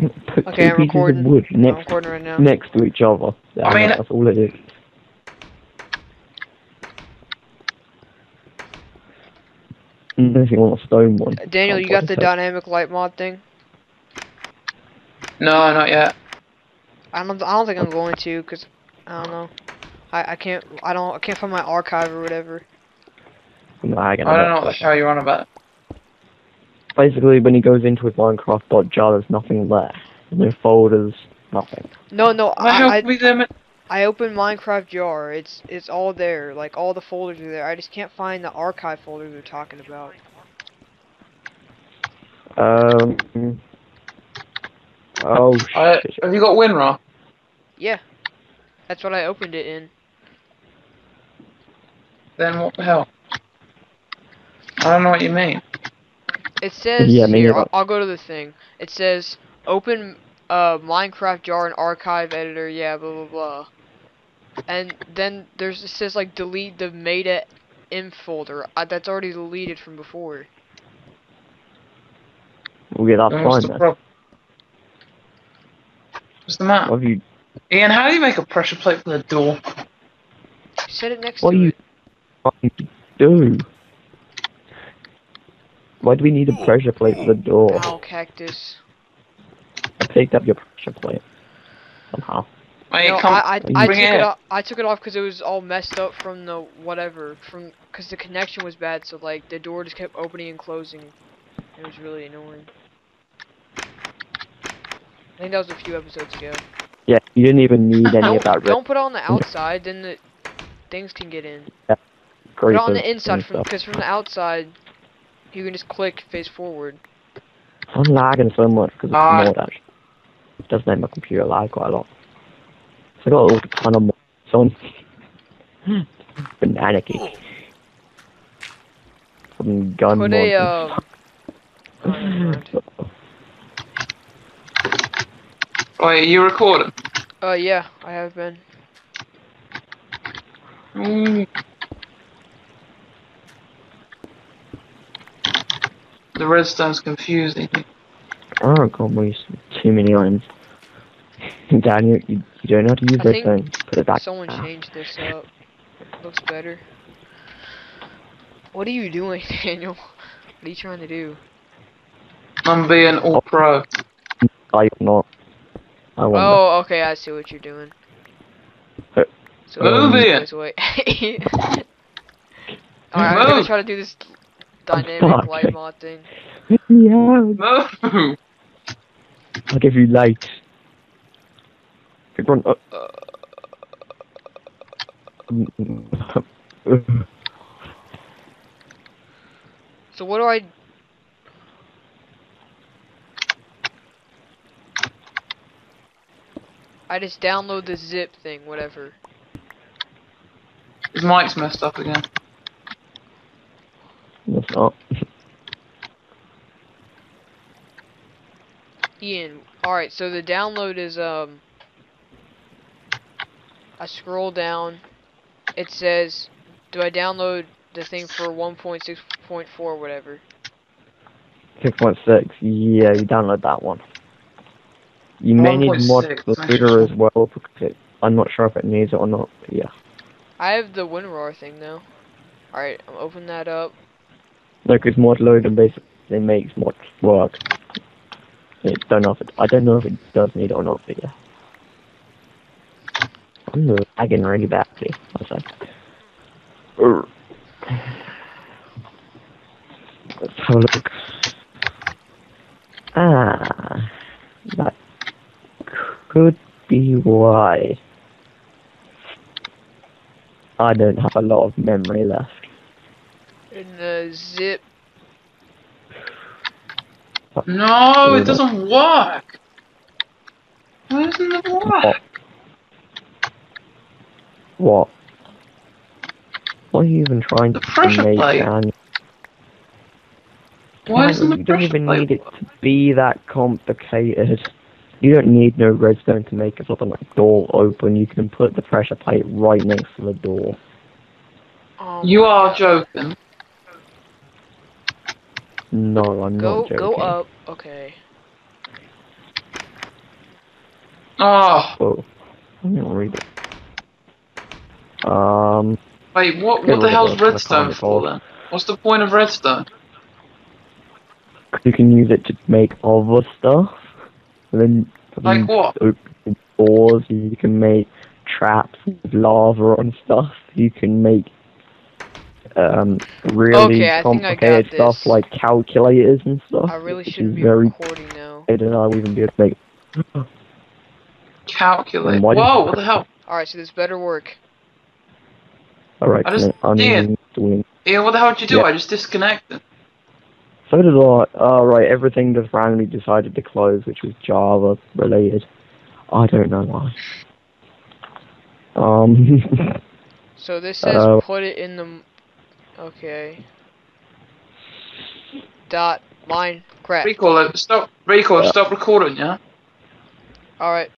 Put Okay, two I'm pieces recording. of wood I'm next recording right now. next to each other. Yeah, I mean- that's all it is. Unless you want a stone one. Daniel, I'll you got the it- dynamic light mod thing? No, not yet. I don't. I don't think I'm going to, cause I don't know. I I can't. I don't. I can't find my archive or whatever. Lag and I don't know what the hell you're on about. Basically, when he goes into his Minecraft.jar, there's nothing there. No folders, nothing. No, no. What I, I can we? I opened Minecraft jar. It's it's all there. Like all the folders are there. I just can't find the archive folder they're talking about. Um. Oh I, shit. have you got WinRAR? Yeah, that's what I opened it in. Then what the hell? I don't know what you mean. It says Yeah, here. I'll, I'll go to the thing. It says open uh Minecraft jar and archive editor. Yeah, blah blah blah. And then there's it says like delete the meta inf folder. Uh, that's already deleted from before. Well, yeah, that's Then what's fine the then. problem? What's the matter? What have you? Ian, how do you make a pressure plate for the door? Set it next What to do you it. do? Why do we need a pressure plate for the door? Oh, cactus. I picked up your pressure plate somehow. Mate, No, come, I, I, I took it it. off. I took it off because it was all messed up from the whatever, from because the connection was bad. So like the door just kept opening and closing. It was really annoying. I think that was a few episodes ago. Yeah, you didn't even need any Don't, of that red don't put it on the outside, then the things can get in. Yeah. Put it creepers on the inside, and from because from the outside, you can just click face forward. I'm lagging so much because it's Ah. more dash. It does make my computer lag quite a lot. So I got a little ton of mods on. Banana cake. Some gun Put mods a and um. oh. Wait, are you recording? Uh, yeah, I have been. Ooh. The redstone's confusing. Oh, I can't waste too many lines. Daniel, you, you don't know how to use I those things. Put it back. Someone now. changed this up. Looks better. What are you doing, Daniel? What are you trying to do? I'm being all pro. I am not. I wonder. Oh, okay, I see what you're doing. Uh, So Move it. this. Alright, I'm gonna try to do this dynamic light mod thing. yeah, Move! I'll give you light. Run up. So what do I? I just download the zip thing, whatever. His mic's messed up again. That's not. Ian, alright, so the download is, um, I scroll down, it says, do I download the thing for 1.6.4 whatever? 6.6. Yeah, you download that one. You may need mod 1.6, for the nice. shooter as well because it, I'm not sure if it needs it or not. But yeah. I have the WinRAR thing though. Alright, I'm open that up. No, because mod loading basically makes mod work. I don't know if it. I don't know if it does need it or not, but yeah. I'm lagging really badly. I. Urgh. Let's have a look. Ah, that could be why. I don't have a lot of memory left. In the zip. No, it doesn't work! Why doesn't it work? What? What are you even trying The to pressure make, plate. Dan? Why Dan, doesn't the you don't even plate need it work? to be that complicated. You don't need no redstone to make a something like door open. You can put the pressure plate right next to the door. Um, You are joking. No, I'm Go not joking. go up. Okay. Oh, Oh, I'm gonna read it. Um, wait, what, what the hell's redstone for then? What's the point of redstone? you can use it to make other stuff. And then Like you what? open doors. You can make traps with lava and stuff. You can make um really Okay, I think I got complicated stuff this. like calculators and stuff. I really shouldn't be very recording now. I don't know how even be able to make. Calculate. And why do- Whoa, what the hell? Alright, so this better work. All right, I just- so I'm Dan. doing. Ian, what the hell did you do? Yeah. I just disconnected. So did I. Oh, right, everything just randomly decided to close, which was Java related. I don't know why. Um, So this says Uh, put it in the. M- Okay. Dot Minecraft. Recall it. Stop. Recall. Stop recording, yeah? Alright.